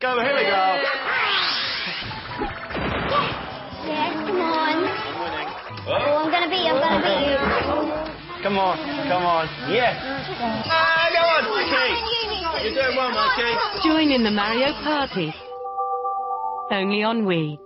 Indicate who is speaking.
Speaker 1: Go, here we go.
Speaker 2: Yes, come on.
Speaker 1: I'm winning.
Speaker 2: Oh, I'm gonna beat you, I'm gonna beat you.
Speaker 1: Come on, come on. Yes. Ah, go on, Mikey. You're doing well, Mikey.
Speaker 3: Join in the Mario Party. Only on Wii.